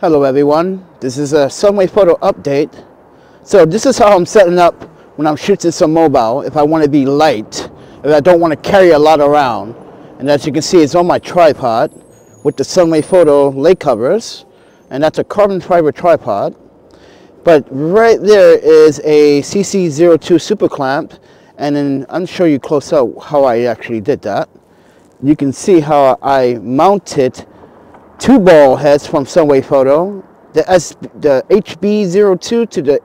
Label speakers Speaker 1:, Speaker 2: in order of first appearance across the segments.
Speaker 1: Hello everyone, this is a Sunwayfoto update. So this is how I'm setting up when I'm shooting some mobile if I want to be light, if I don't want to carry a lot around. And as you can see it's on my tripod with the Sunwayfoto lay covers and that's a carbon fiber tripod. But right there is a CC02 super clamp and then I'm show you close up how I actually did that. You can see how I mounted two ball heads from Sunwayfoto, the, S, the HB02 to the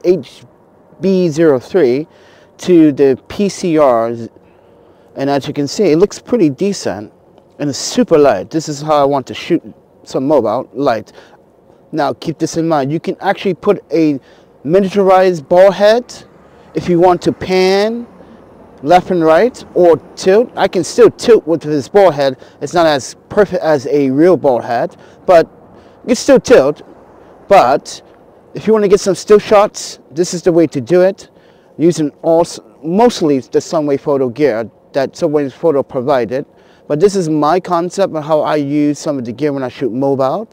Speaker 1: HB03 to the PCR. And as you can see, it looks pretty decent and it's super light. This is how I want to shoot some mobile light. Now keep this in mind. You can actually put a miniaturized ball head if you want to pan left and right or tilt. I can still tilt with this ball head. It's not as perfect as a real ball head, but you can still tilt. But if you want to get some still shots, this is the way to do it. Using all, mostly the Sunwayfoto gear that Sunwayfoto provided. But this is my concept of how I use some of the gear when I shoot mobile.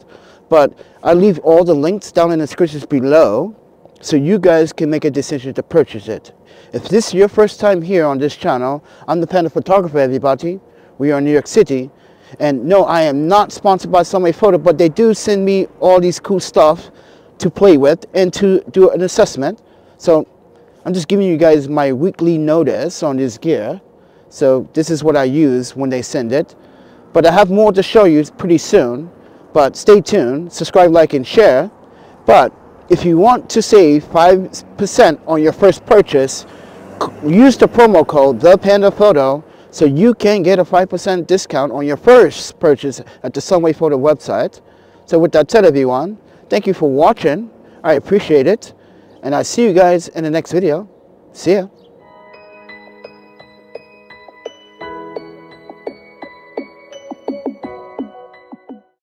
Speaker 1: But I leave all the links down in the descriptions below so you guys can make a decision to purchase it. If this is your first time here on this channel, I'm the Panda Photographer, everybody. We are in New York City. And no, I am not sponsored by Sunwayfoto, but they do send me all these cool stuff to play with and to do an assessment. So I'm just giving you guys my weekly notice on this gear. So this is what I use when they send it. But I have more to show you pretty soon. But stay tuned, subscribe, like, and share. But if you want to save 5% on your first purchase, use the promo code The Panda Photo so you can get a 5% discount on your first purchase at the Sunwayfoto website. So with that said everyone, thank you for watching. I appreciate it. And I see you guys in the next video. See ya.